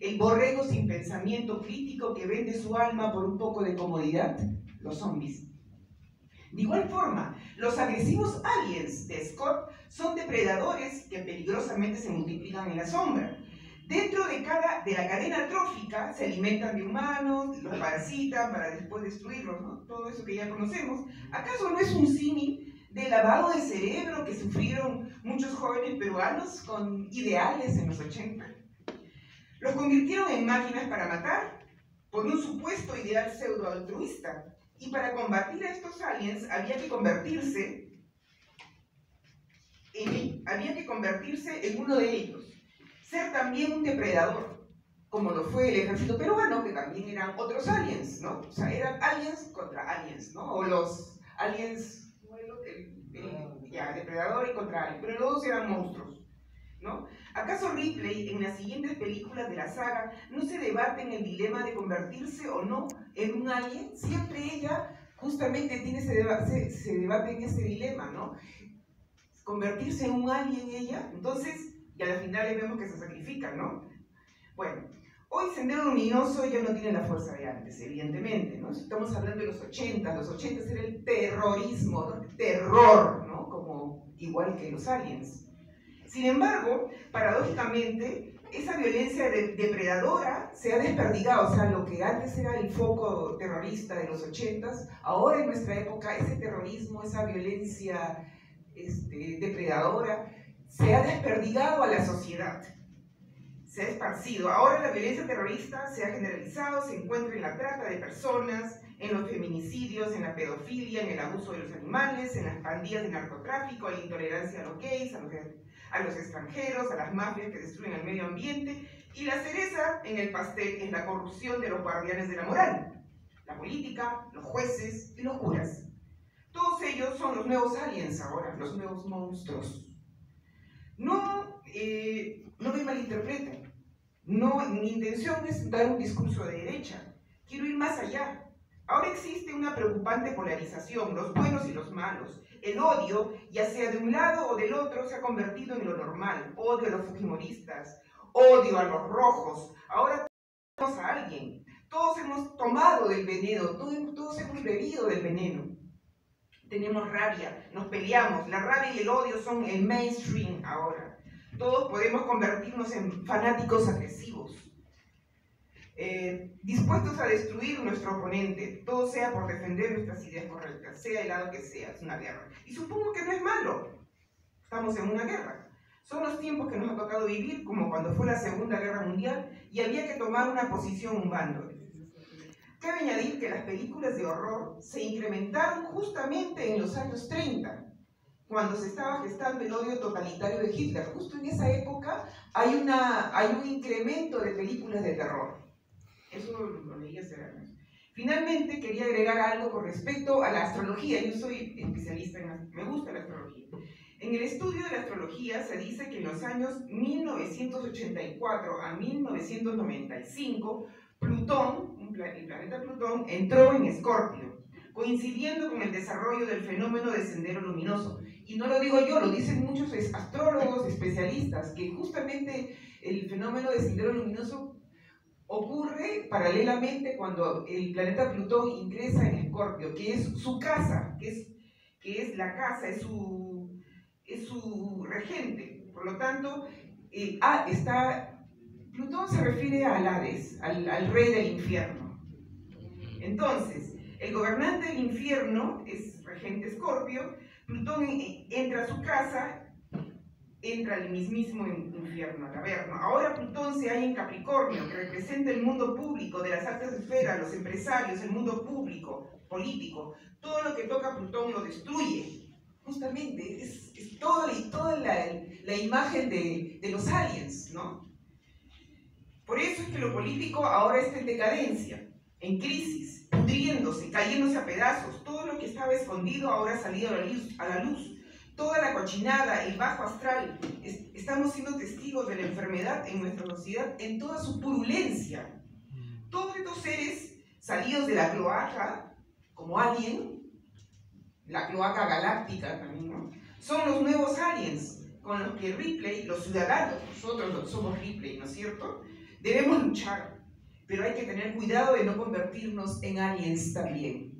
El borrego sin pensamiento crítico que vende su alma por un poco de comodidad, los zombies. De igual forma, los agresivos aliens de Scott son depredadores que peligrosamente se multiplican en la sombra. Dentro de, cada, de la cadena trófica se alimentan de humanos, los parasitan para después destruirlos, todo eso que ya conocemos. ¿Acaso no es un símil de lavado de cerebro que sufrieron muchos jóvenes peruanos con ideales en los 80? Los convirtieron en máquinas para matar por un supuesto ideal pseudo-altruista y para combatir a estos aliens había que convertirse en, había que convertirse en uno de ellos. Ser también un depredador, como lo fue el ejército peruano, que también eran otros aliens, ¿no? O sea, eran aliens contra aliens, ¿no? O los aliens, ya, depredador y contra aliens, pero los dos eran monstruos. ¿Acaso Ripley en las siguientes películas de la saga no se debate en el dilema de convertirse o no en un alien? Siempre ella justamente tiene ese debate, se, debate en ese dilema, ¿no? Convertirse en un alien ella, entonces, y a la final vemos que se sacrifica, ¿no? Bueno, hoy Sendero Luminoso ya no tiene la fuerza de antes, evidentemente, ¿no? Estamos hablando de los 80, los 80 era el terrorismo, ¿no? Terror, ¿no? Como igual que los aliens. Sin embargo, paradójicamente, esa violencia depredadora se ha desperdigado, o sea, lo que antes era el foco terrorista de los ochentas, ahora en nuestra época ese terrorismo, esa violencia este, depredadora, se ha desperdigado a la sociedad, se ha esparcido. Ahora la violencia terrorista se ha generalizado, se encuentra en la trata de personas, en los feminicidios, en la pedofilia, en el abuso de los animales, en las pandillas de narcotráfico, en la intolerancia a los gays, a los a los extranjeros, a las mafias que destruyen el medio ambiente, y la cereza en el pastel es la corrupción de los guardianes de la moral, la política, los jueces y los curas. Todos ellos son los nuevos aliens ahora, los nuevos monstruos. No, eh, no me malinterpreten. No, mi intención es dar un discurso de derecha. Quiero ir más allá. Ahora existe una preocupante polarización, los buenos y los malos, el odio, ya sea de un lado o del otro, se ha convertido en lo normal. Odio a los fujimoristas, odio a los rojos. Ahora tenemos a alguien. Todos hemos tomado del veneno, todos, hemos bebido del veneno. Tenemos rabia, nos peleamos. La rabia y el odio son el mainstream ahora. Todos podemos convertirnos en fanáticos agresivos. Eh, dispuestos a destruir nuestro oponente, todo sea por defender nuestras ideas correctas, sea el lado que sea, es una guerra. Y supongo que no es malo, estamos en una guerra. Son los tiempos que nos ha tocado vivir, como cuando fue la Segunda Guerra Mundial, y había que tomar una posición un bando. Cabe añadir que las películas de horror se incrementaron justamente en los años 30, cuando se estaba gestando el odio totalitario de Hitler. Justo en esa época hay, una, hay un incremento de películas de terror. Eso lo, leí hace años. Finalmente, quería agregar algo con respecto a la astrología. Yo soy especialista en me gusta la astrología. En el estudio de la astrología se dice que en los años 1984 a 1995, Plutón, el planeta Plutón, entró en Escorpio, coincidiendo con el desarrollo del fenómeno de sendero luminoso. Y no lo digo yo, lo dicen muchos astrólogos especialistas, que justamente el fenómeno de sendero luminoso ocurre paralelamente cuando el planeta Plutón ingresa en Escorpio, que es su casa, que es, que es la casa, es su, es su regente. Por lo tanto, eh, ah, está, Plutón se refiere a Hades, al, al rey del infierno. Entonces, el gobernante del infierno es regente Escorpio, Plutón entra a su casa entra al mismísimo infierno, al averno. Ahora Plutón se halla en Capricornio, que representa el mundo público de las altas esferas, los empresarios, el mundo público, político. Todo lo que toca Plutón lo destruye. Justamente, es, toda, la, imagen de, de los aliens, ¿no? Por eso es que lo político ahora está en decadencia, en crisis, pudriéndose, cayéndose a pedazos. Todo lo que estaba escondido ahora ha salido a la. A la luz toda la cochinada, el bajo astral, estamos siendo testigos de la enfermedad en nuestra sociedad en toda su purulencia. Todos estos seres salidos de la cloaca, como alien, la cloaca galáctica también, ¿no? Son los nuevos aliens, con los que Ripley, los ciudadanos, nosotros somos Ripley, ¿no es cierto? Debemos luchar, pero hay que tener cuidado de no convertirnos en aliens también.